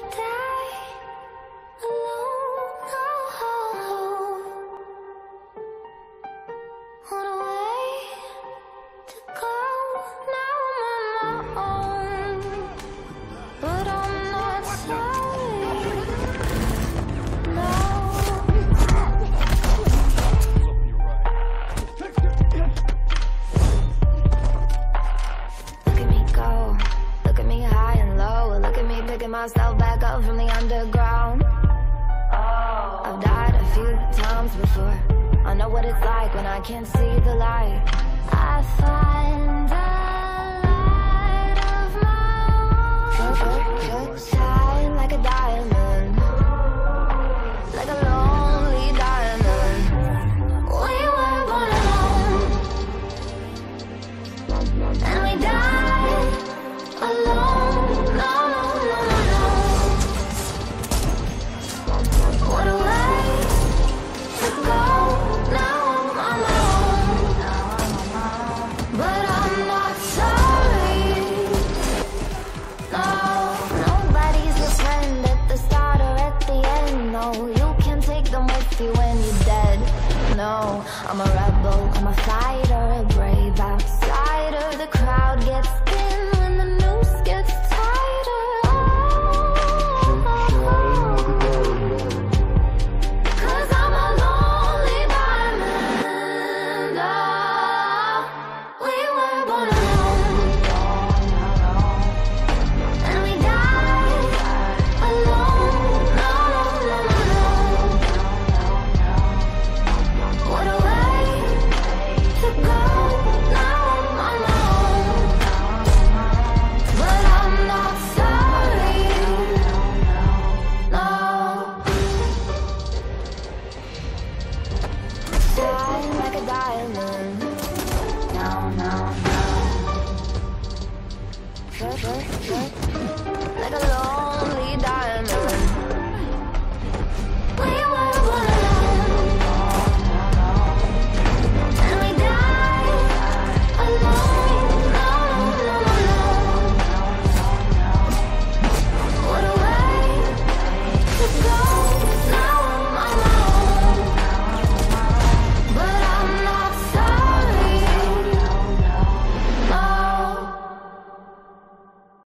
without picking myself back up from the underground. Oh. I've died a few times before. I know what it's like when I can't see the light. I find you when you're dead. No, I'm a rebel, I'm a fighter, a brave outside. 来个龙。